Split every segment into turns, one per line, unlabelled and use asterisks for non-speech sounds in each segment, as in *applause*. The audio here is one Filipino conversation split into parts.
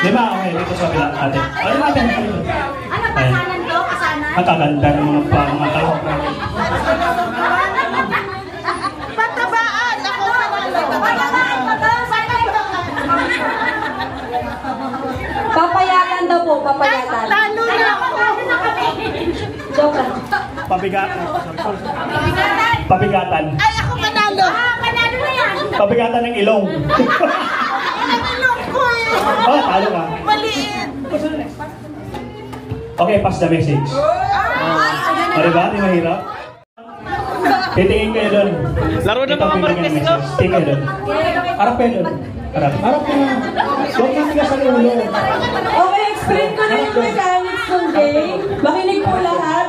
Lima, okay. Dito sa kabila, ate. Ano natin?
Ano, kasanan to? Kasanan?
Ang kaganda ng mga pangatao.
Patabaan! Ako panalo! Patabaan!
Papayatan daw po, papayatan.
Talo na ako!
Joke lang.
Pabigatan. Pabigatan.
Ay, ako panalo! Ah, panalo na yan!
Pabigatan ng ilong. *laughs*
Nanilok ko eh!
oh, talo ka.
Maliit!
Okay, pass the message.
Ay,
O, diba? Di mahirap? Titingin kayo doon.
Laro
Ito
mga
ng message. Tingin kayo doon. Harap kayo doon. Harap. Harap ka na. Huwag kang tigas ang ulo.
Okay, explain ko na yung mechanics ng game. Makinig po lahat.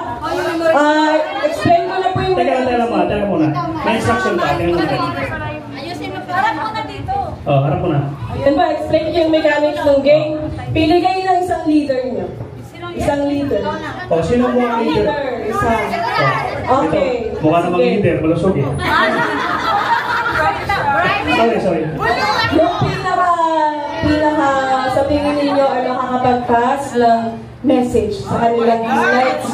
Ah, explain ko na po yung
Teka lang, teka lang muna. Teka muna. May instruction pa. Teka muna.
Ayusin mo pa. Harap mo na dito.
Oh, harap mo na.
Yan ba, explain ko yung mechanics ng game. Pili kayo ng isang leader. Isang leader.
O, Oh, sino mo ang leader?
Isa.
Oh.
Okay.
Ito, mukha namang leader. Malusog eh. *laughs* Sorry, sorry.
Tingin ninyo ay makakapag-pass ng message sa kanilang lights.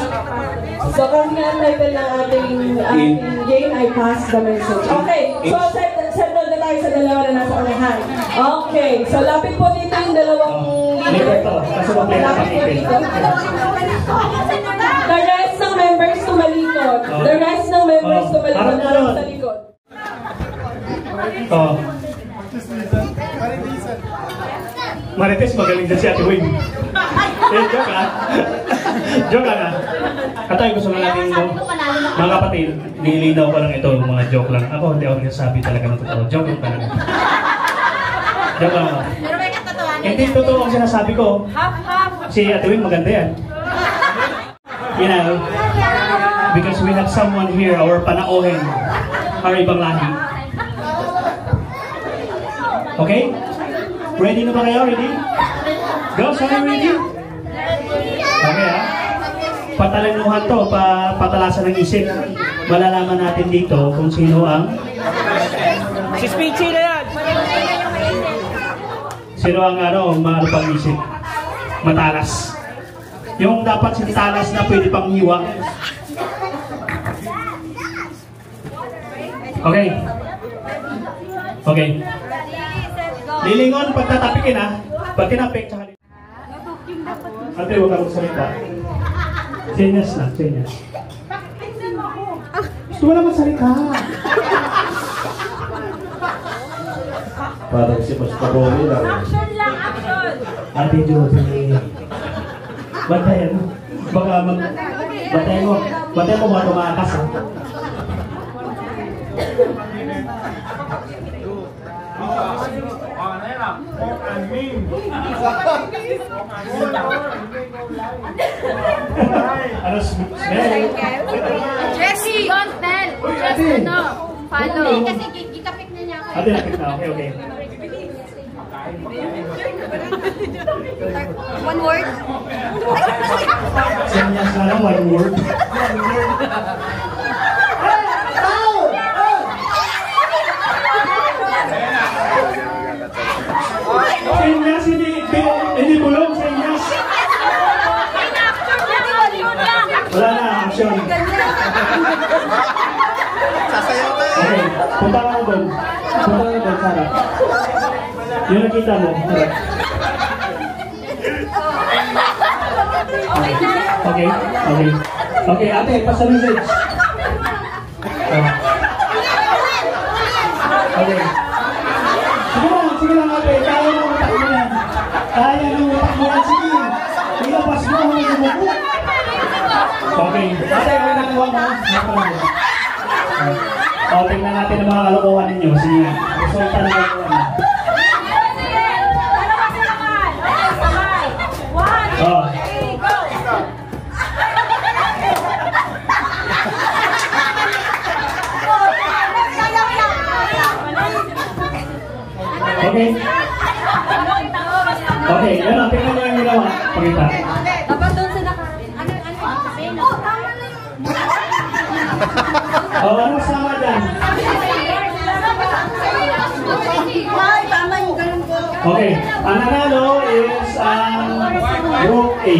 So, kasi nga ang title ng ating, ating game ay pass the message. Okay, so set, settle na tayo sa dalawa na nasa unahan. Okay, so lapit po dito yung dalawang
may
Lapit po dito. The rest ng members tumalikod. The rest ng members
Oh,
tumalikod sa likod.
Oh. Marites, magaling din si Ate Wing. Eh, joke lang. joke lang ah. Katoy, gusto na natin mo. Mga kapatid, nilinaw ko lang ito, mga joke lang. Ako, hindi ako nagsasabi talaga ng totoo. Joke lang talaga. Joke lang ako.
Pero may katotohanan.
Hindi totoo ang sinasabi ko.
Half-half.
Si Ate Wing, maganda yan. You know, because we have someone here, our panauhin, our ibang lahi. Okay? Ready na ba kayo? Ready? Go, sorry, ready? Okay ha? Patalinuhan to, pa, patalasan ng isip. Malalaman natin dito kung sino ang
Si Speechy na yan!
Sino ang ano, maano pang isip? Matalas. Yung dapat si talas na pwede pang hiwa. Okay. Okay. Lilingon, pagtatapikin ha. Pag tinapik, tsaka Ate, huwag ka magsalita. Senyas lang, senyas. Gusto mo naman salita.
Parang si Mas Pabori lang.
Action lang, action.
Ate Josie. Bantayan mo. Baka mag... Bantayan mo. Bantayan mo baka tumakas ha. Ano, smell?
Jessie! Don't tell! Just
Ate.
ano, follow.
Okay.
Kasi gigapik na niya ako.
Ate, lapit na. Okay, okay.
One word?
Senyas na lang, one word. Senyas, hindi, hindi, hindi bulong, senyas. Wala na, action.
Sasayaw ka
Okay, punta ka na doon. Punta ka na doon, Sarah. Yung nakita mo, harap. Okay, okay. Okay, ate, message. Oh. Okay. Sige lang, sige lang ate. Kaya mo utak mo yan. Kaya mo utak mo yan. Sige. Ilabas mo ang sumuko. Okay. Ate, may nakuha mo. Nakuha mo. O, tingnan natin ang mga kalokohan ninyo. Sige. Resulta ng kalokohan. Oh. Okay. Okay, yun lang. Tingnan mo yung ginawa. Pakita.
Dapat doon sa naka... Ano, ano, sabihin na. Oh, tama na yun.
O, ano sama dyan?
Ay, tama yung ganun ko.
O, Okay, ang nanalo is ang Group A.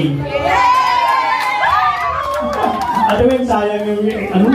Ano yun, sayang yung ano?